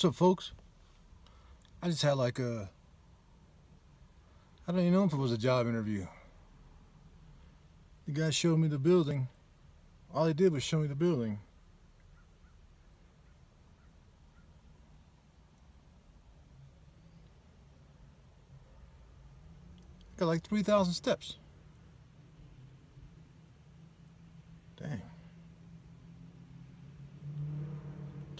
What's up, folks? I just had like a. I don't even know if it was a job interview. The guy showed me the building. All he did was show me the building. Got like 3,000 steps.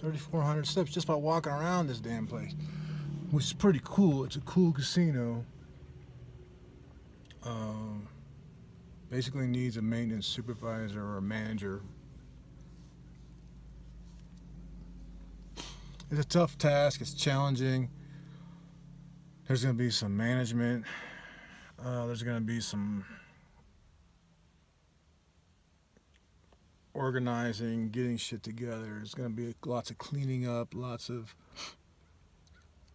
3,400 steps just by walking around this damn place, which is pretty cool. It's a cool casino. Um, basically needs a maintenance supervisor or a manager. It's a tough task. It's challenging. There's going to be some management. Uh, there's going to be some organizing, getting shit together. There's going to be lots of cleaning up, lots of.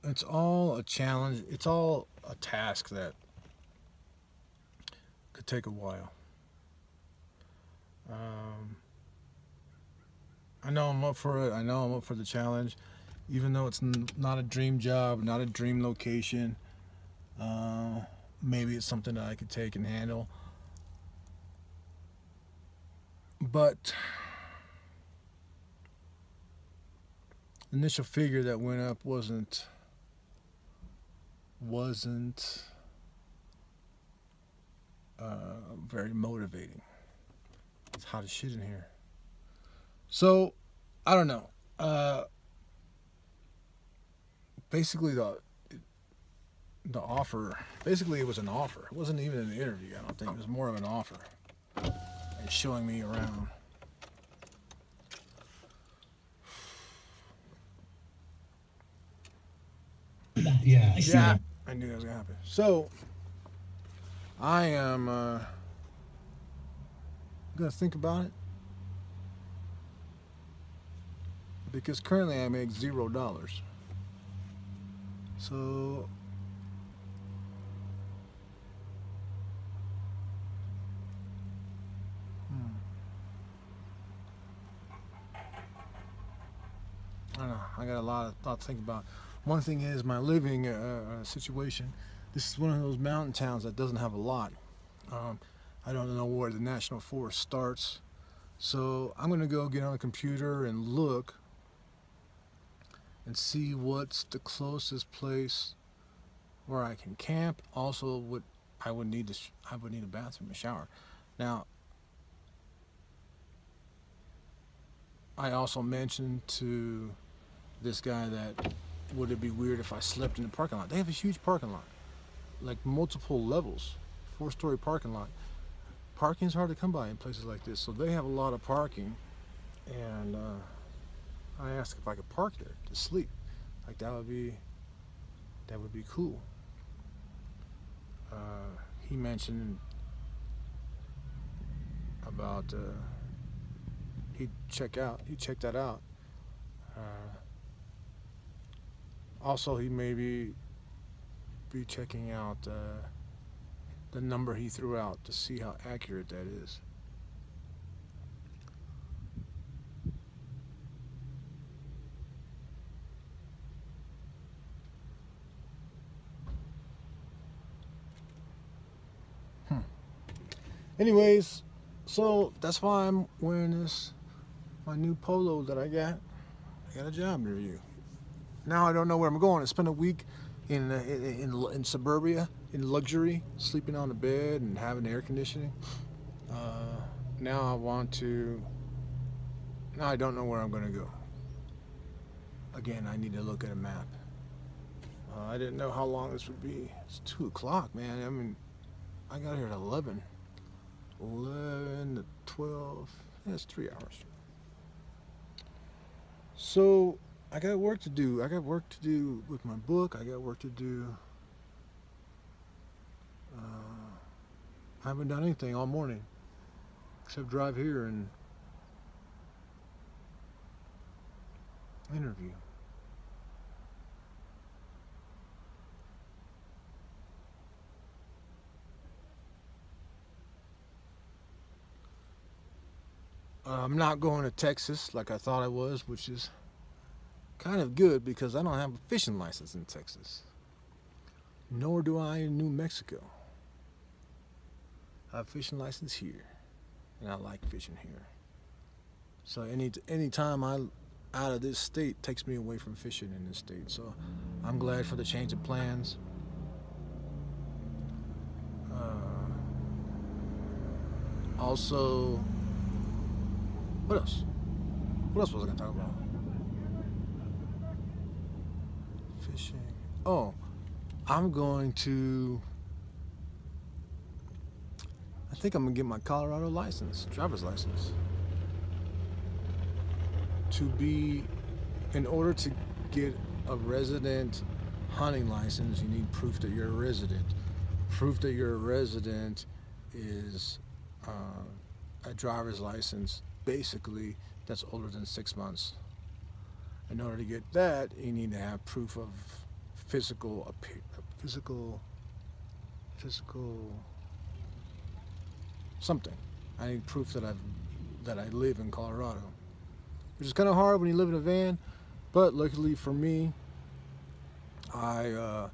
It's all a challenge. It's all a task that could take a while. Um, I know I'm up for it. I know I'm up for the challenge, even though it's not a dream job, not a dream location. Uh, maybe it's something that I could take and handle. But initial figure that went up wasn't wasn't uh, very motivating. It's hot as shit in here. So, I don't know. Uh, basically, the the offer. Basically, it was an offer. It wasn't even an interview. I don't think it was more of an offer. Showing me around. Yeah, I yeah. I knew that was gonna happen. So, I am uh, gonna think about it because currently I make zero dollars. So I don't know. I got a lot of thought to think about. One thing is my living uh, uh, situation. This is one of those mountain towns that doesn't have a lot. Um, I don't know where the national forest starts. So I'm going to go get on the computer and look and see what's the closest place where I can camp. Also, what I would need to I would need a bathroom, a shower. Now, I also mentioned to this guy that would it be weird if I slept in the parking lot? They have a huge parking lot, like multiple levels, four story parking lot. Parking's hard to come by in places like this, so they have a lot of parking. And uh, I asked if I could park there to sleep. Like that would be, that would be cool. Uh, he mentioned about uh, he'd check out, he'd check that out. Uh, also, he may be, be checking out uh, the number he threw out to see how accurate that is. Hmm. Anyways, so that's why I'm wearing this, my new polo that I got. I got a job interview. Now I don't know where I'm going. I spent a week in, uh, in, in, in suburbia, in luxury, sleeping on a bed and having air conditioning. Uh, now I want to, now I don't know where I'm going to go. Again, I need to look at a map. Uh, I didn't know how long this would be. It's 2 o'clock, man. I mean, I got here at 11. 11 to 12. That's three hours. So I got work to do. I got work to do with my book. I got work to do. Uh, I haven't done anything all morning except drive here and interview. I'm not going to Texas like I thought I was, which is kind of good because I don't have a fishing license in Texas. Nor do I in New Mexico. I have a fishing license here, and I like fishing here. So any any time I out of this state takes me away from fishing in this state. So I'm glad for the change of plans. Uh, also, what else? What else was I gonna talk about? Fishing. Oh, I'm going to. I think I'm gonna get my Colorado license, driver's license. To be, in order to get a resident hunting license, you need proof that you're a resident. Proof that you're a resident is uh, a driver's license, basically, that's older than six months. In order to get that, you need to have proof of physical, physical, physical, something. I need proof that I've that I live in Colorado, which is kind of hard when you live in a van. But luckily for me, I uh,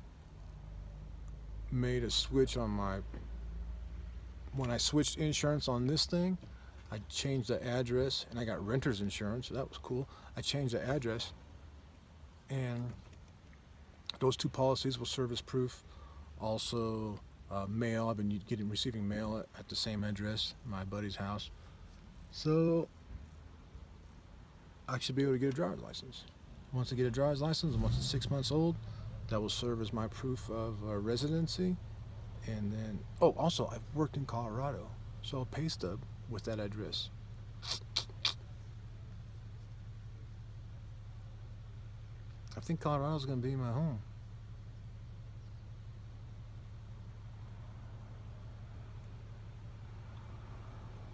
made a switch on my when I switched insurance on this thing. I changed the address and I got renter's insurance, so that was cool. I changed the address and those two policies will serve as proof. Also, uh, mail. I've been getting receiving mail at the same address, my buddy's house. So I should be able to get a driver's license. Once I get a driver's license, and once it's six months old, that will serve as my proof of uh, residency. And then, oh, also, I've worked in Colorado, so a pay stub with that address. I think Colorado's going to be my home.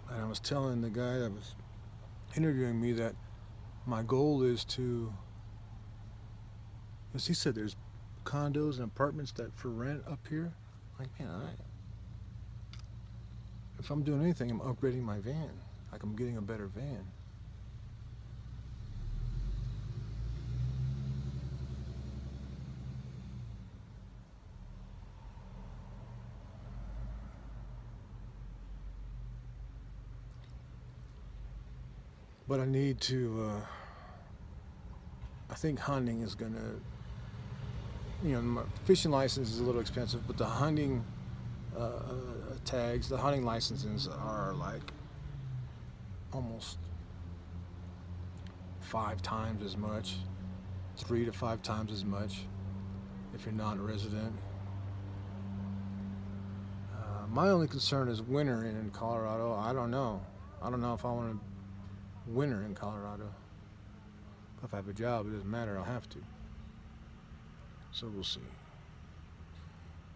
And I was telling the guy that was interviewing me that my goal is to, as he said, there's condos and apartments that for rent up here. Like, man, I, if I'm doing anything, I'm upgrading my van. Like I'm getting a better van. But I need to, uh, I think hunting is going to, you know, my fishing license is a little expensive, but the hunting uh, uh, tags, the hunting licenses are like almost five times as much, three to five times as much if you're not a resident. Uh, my only concern is winter in Colorado. I don't know. I don't know if I want to winter in Colorado. If I have a job, it doesn't matter. I'll have to. So we'll see.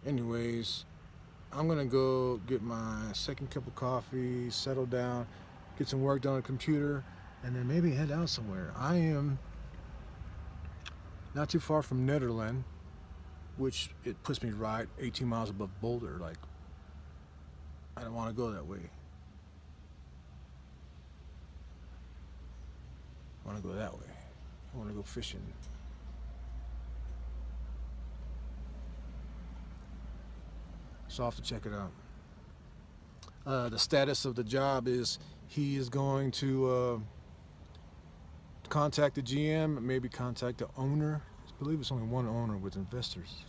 Anyways, I'm gonna go get my second cup of coffee, settle down, get some work done on the computer, and then maybe head out somewhere. I am not too far from Nederland, which it puts me right 18 miles above Boulder. Like, I don't want to go that way. I want to go that way. I want to go fishing. So I'll have to check it out. Uh, the status of the job is he is going to uh, contact the GM, maybe contact the owner. I believe it's only one owner with investors.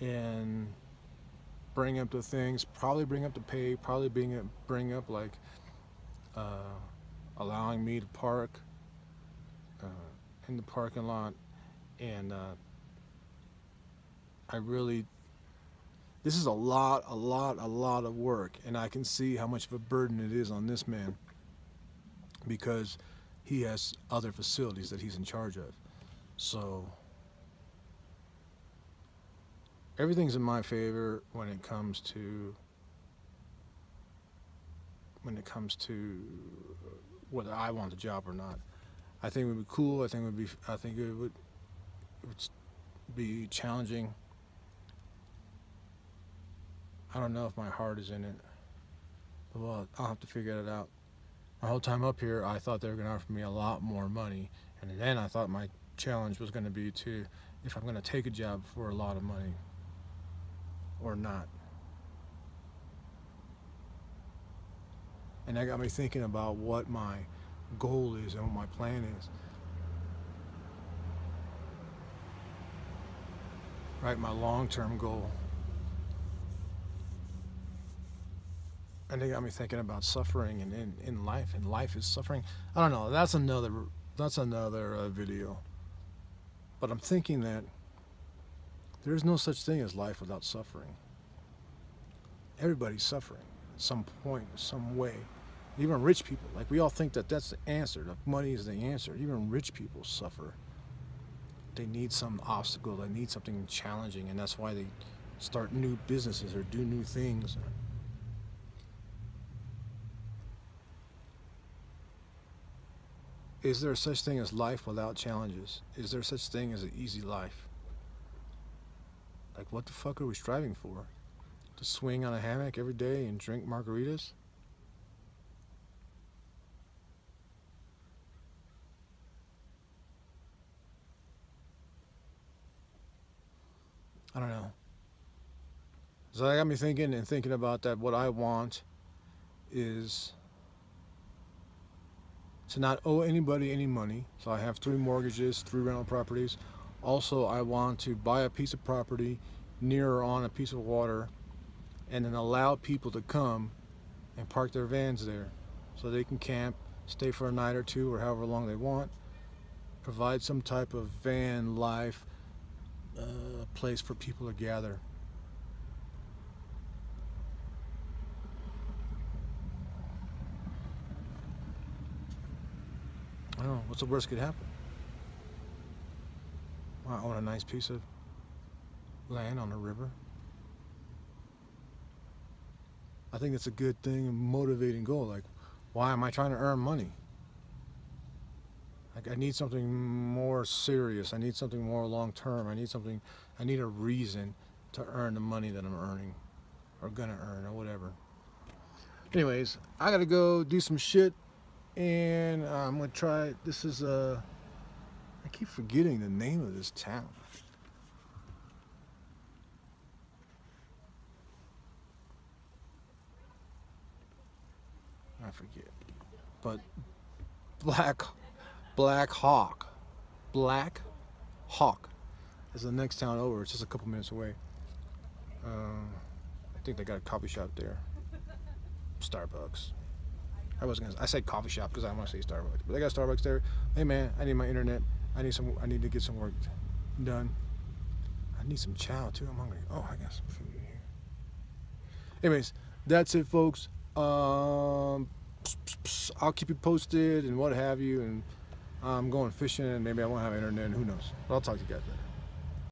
And bring up the things, probably bring up the pay, probably bring up, bring up like uh, allowing me to park uh, in the parking lot. And uh, I really this is a lot, a lot, a lot of work, and I can see how much of a burden it is on this man because he has other facilities that he's in charge of. So everything's in my favor when it comes to when it comes to whether I want the job or not. I think it would be cool. I think it would be. I think it would, it would be challenging. I don't know if my heart is in it. Well, I'll have to figure it out. My whole time up here, I thought they were going to offer me a lot more money, And then I thought my challenge was going to be to if I'm going to take a job for a lot of money or not. And that got me thinking about what my goal is and what my plan is. Right, my long-term goal. And it got me thinking about suffering and in, in life, and life is suffering. I don't know. That's another. That's another uh, video. But I'm thinking that there is no such thing as life without suffering. Everybody's suffering at some point, some way. Even rich people, like we all think that that's the answer. That money is the answer. Even rich people suffer. They need some obstacle. They need something challenging, and that's why they start new businesses or do new things. Is there such thing as life without challenges? Is there such thing as an easy life? Like, what the fuck are we striving for? To swing on a hammock every day and drink margaritas? I don't know. So that got me thinking and thinking about that. What I want is to not owe anybody any money. So I have three mortgages, three rental properties. Also, I want to buy a piece of property near or on a piece of water and then allow people to come and park their vans there so they can camp, stay for a night or two or however long they want, provide some type of van life uh, place for people to gather. I don't know. What's the worst could happen? I own a nice piece of land on a river. I think it's a good thing a motivating goal. Like, why am I trying to earn money? Like, I need something more serious. I need something more long term. I need something, I need a reason to earn the money that I'm earning or gonna earn or whatever. Anyways, I gotta go do some shit and uh, I'm gonna try. This is uh, I keep forgetting the name of this town. I forget, but Black Black Hawk, Black Hawk is the next town over. It's just a couple minutes away. Uh, I think they got a coffee shop there. Starbucks. I wasn't gonna. I said coffee shop because I want to say Starbucks, but they got Starbucks there. Hey man, I need my internet. I need some. I need to get some work done. I need some chow too. I'm hungry. Oh, I got some food here. Anyways, that's it, folks. Um, I'll keep you posted and what have you. And I'm going fishing, and maybe I won't have internet. Who knows? But I'll talk to you guys later.